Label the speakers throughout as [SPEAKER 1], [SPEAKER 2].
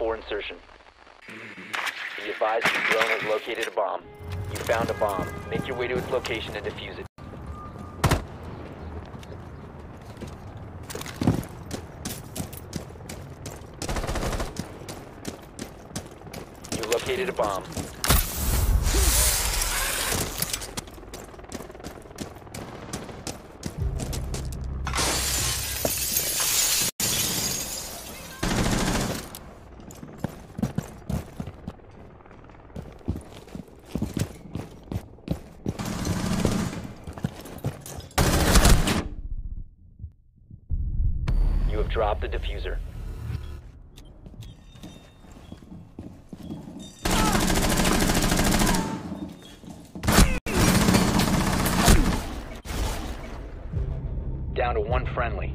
[SPEAKER 1] before insertion. Be advised your drone has located a bomb. You found a bomb. Make your way to its location and defuse it. You located a bomb. You have dropped the defuser. Down to one friendly.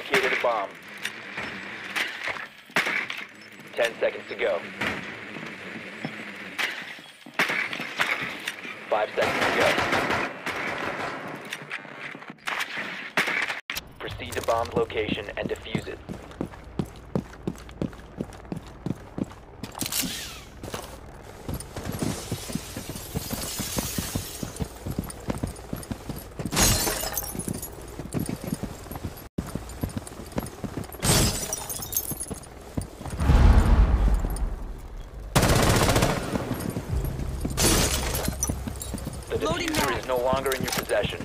[SPEAKER 1] located a bomb. Ten seconds to go. Five seconds to go. Proceed to bomb location and defuse it. The
[SPEAKER 2] Loading
[SPEAKER 1] defuser
[SPEAKER 2] now.
[SPEAKER 1] is no longer in your possession.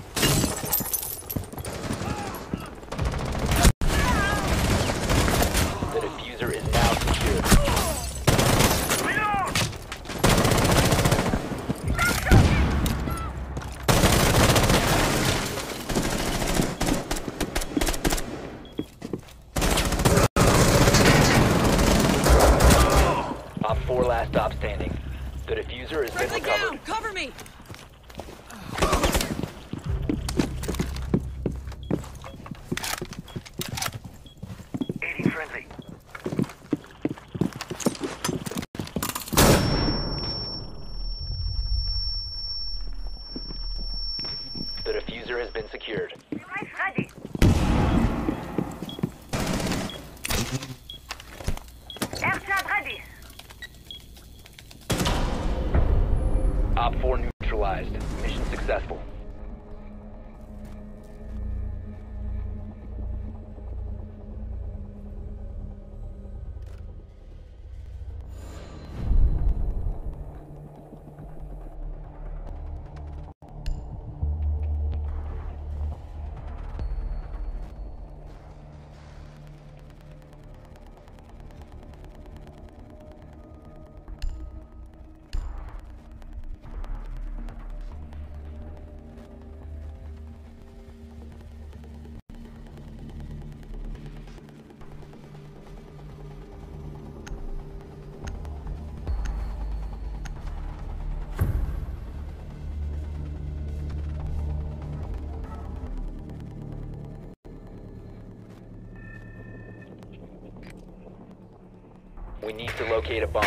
[SPEAKER 1] We need to locate a bomb.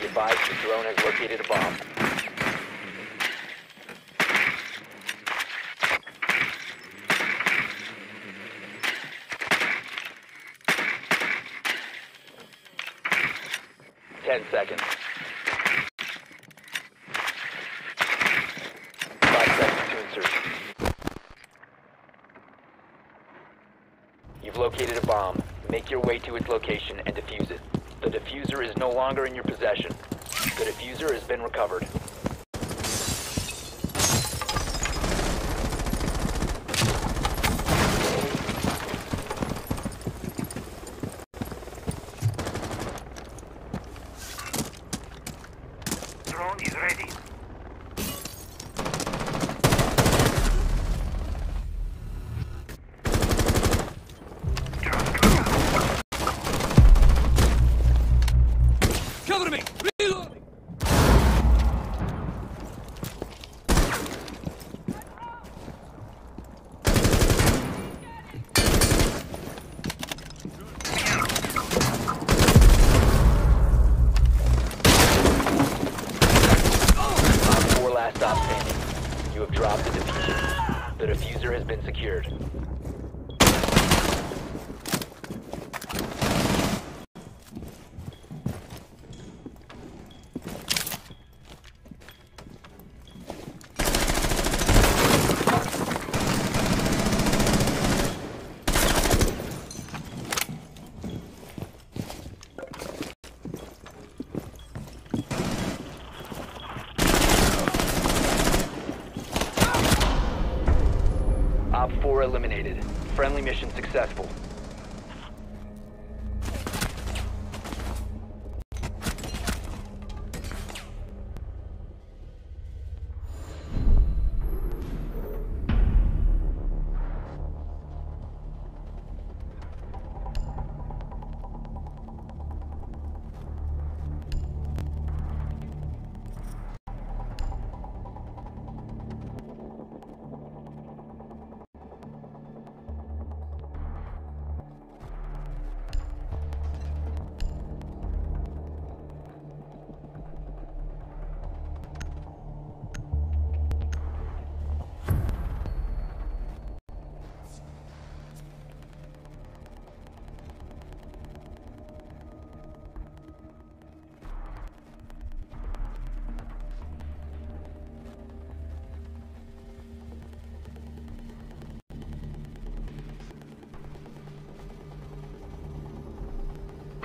[SPEAKER 1] Advised the drone has located a bomb. Ten seconds. Five seconds to insertion. You've located a bomb. Make your way to its location and defuse it. The defuser is no longer your possession. The defuser has been recovered.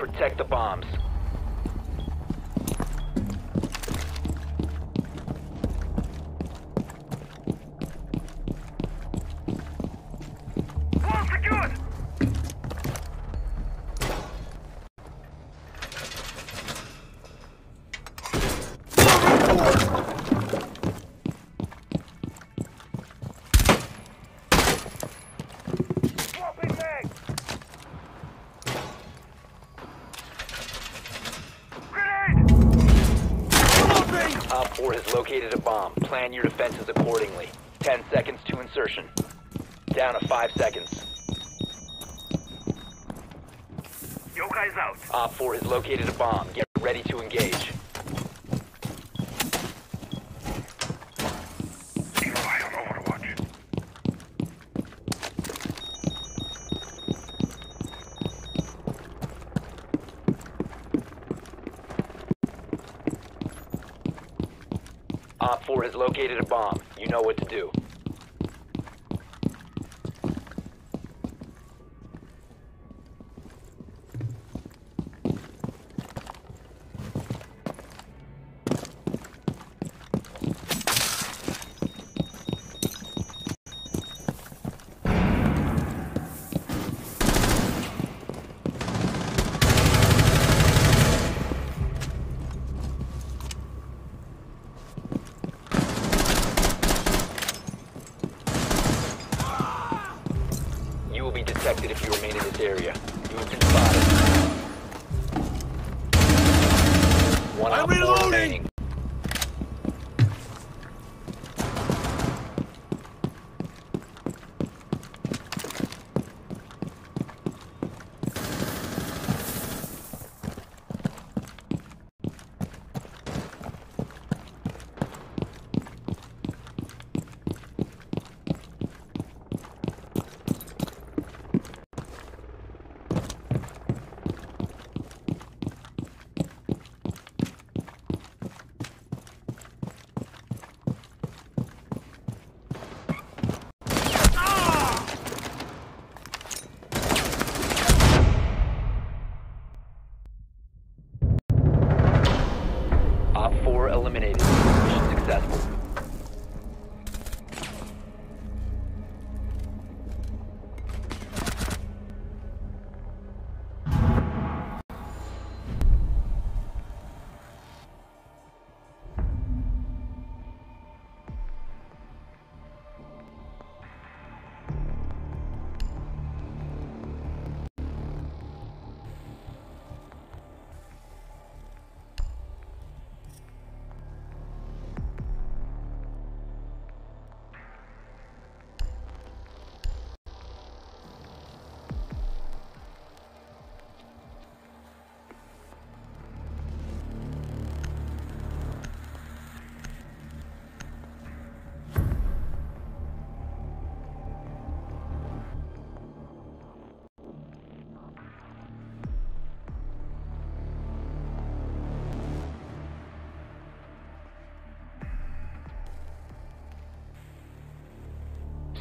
[SPEAKER 1] Protect the bombs. Plan your defenses accordingly. 10 seconds to insertion. Down to 5 seconds.
[SPEAKER 3] Yo guys out.
[SPEAKER 1] OpFor has located a bomb. Get ready to engage.
[SPEAKER 3] Keep an eye on Overwatch.
[SPEAKER 1] OpFor has located a bomb. You know what to do. Detected if you remain in this area. You have been spotted. One
[SPEAKER 2] I'm reloading!
[SPEAKER 1] remaining.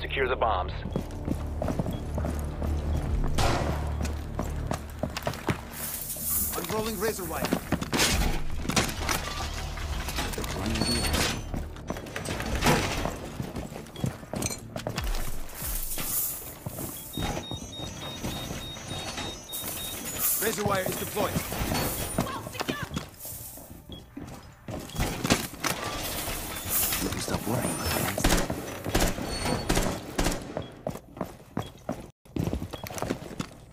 [SPEAKER 1] Secure the bombs.
[SPEAKER 2] Unrolling razor wire. Razor wire is deployed.
[SPEAKER 4] Let me stop worrying, my friends.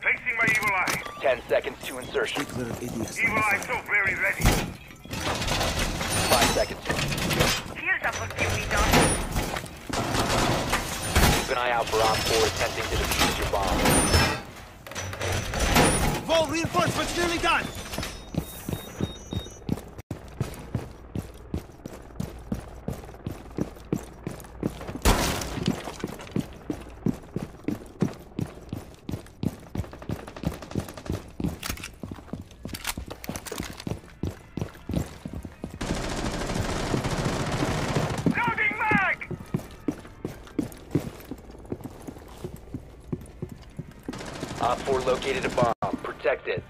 [SPEAKER 3] Facing my evil eye.
[SPEAKER 1] 10 seconds to insertion.
[SPEAKER 4] Quick little idiots.
[SPEAKER 3] Evil eye so very ready.
[SPEAKER 1] 5 seconds.
[SPEAKER 5] Here's a for you, done.
[SPEAKER 1] Keep an eye out for OpFor attempting to defuse your bomb.
[SPEAKER 2] Vol reinforcements nearly done.
[SPEAKER 1] OpFor located a bomb. Protect it.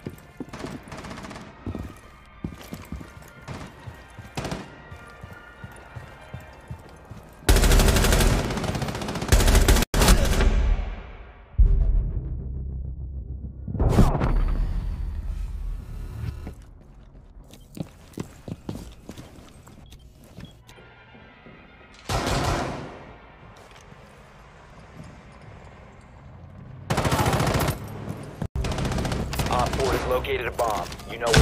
[SPEAKER 1] You know.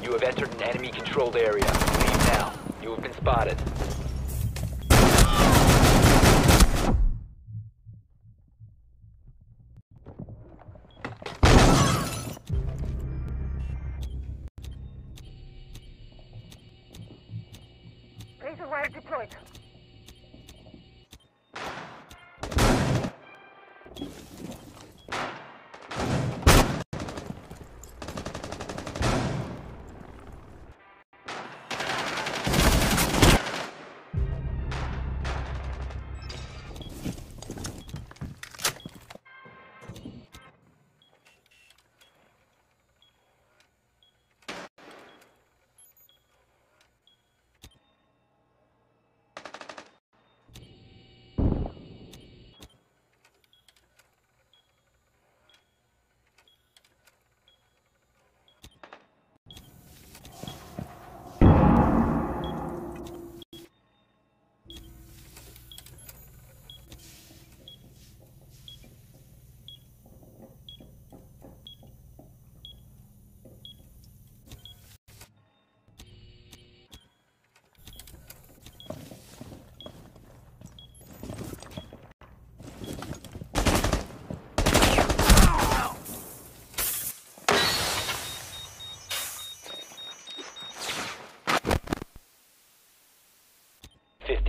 [SPEAKER 1] You have entered an enemy controlled area. Leave now. You have been spotted.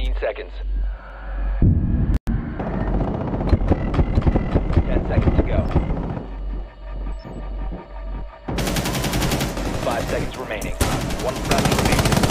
[SPEAKER 1] 15 seconds. 10 seconds to go. 5 seconds remaining. One friendly remaining.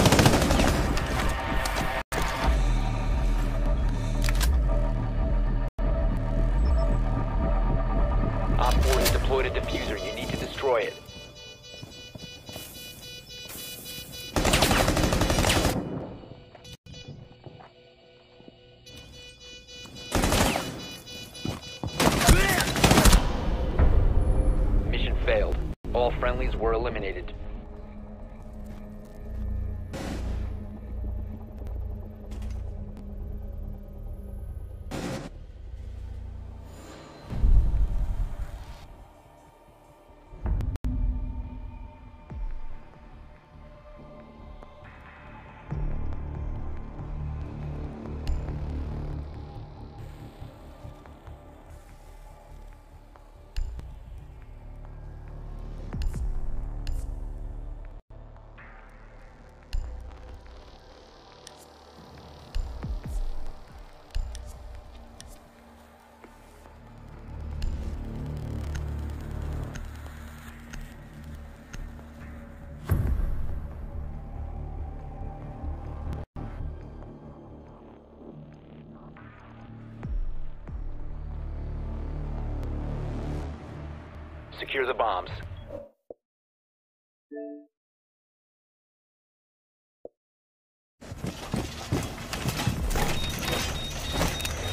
[SPEAKER 1] Secure the bombs.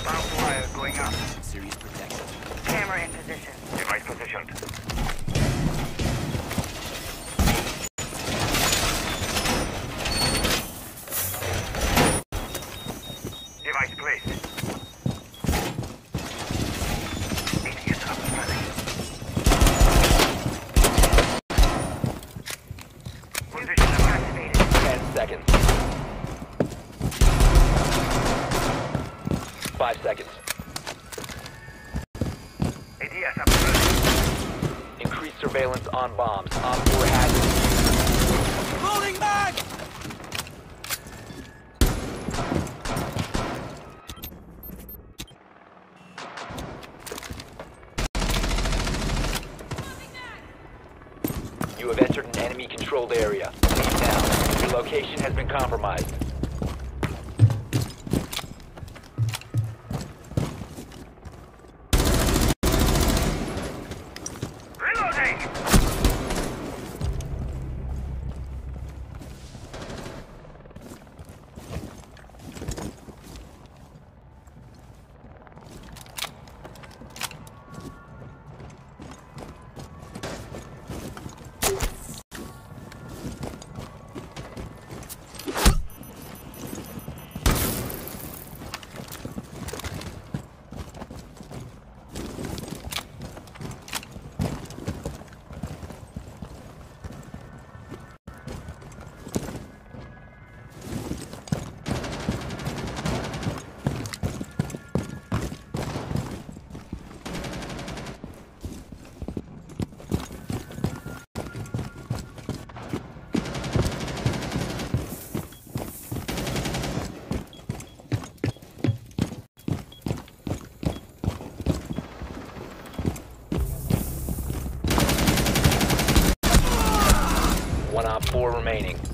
[SPEAKER 3] Barbed wire going up.
[SPEAKER 4] Serious protection.
[SPEAKER 5] Camera in position.
[SPEAKER 3] Device positioned. Device placed. ADS up and running. Position
[SPEAKER 5] Activated.
[SPEAKER 1] 10 seconds. 5 seconds.
[SPEAKER 3] ADS up and running.
[SPEAKER 1] Increase surveillance on bombs. Op 4 has it.
[SPEAKER 2] Loading mag!
[SPEAKER 1] You have entered an enemy controlled area. Leave now. Your location has been compromised. Remaining.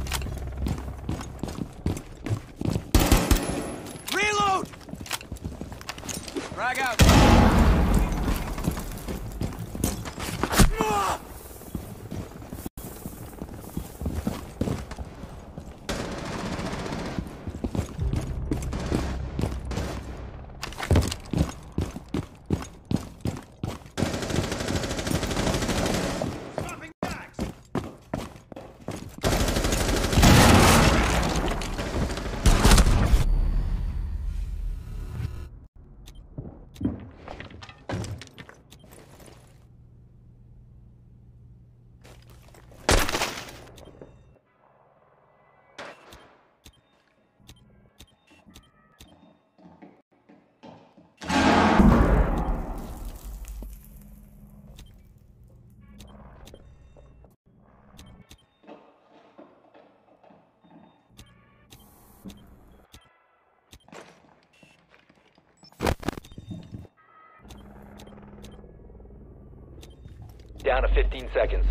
[SPEAKER 1] Down to 15 seconds.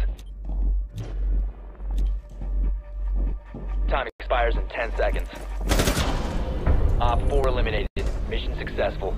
[SPEAKER 1] Time expires in 10 seconds. OpFor eliminated. Mission successful.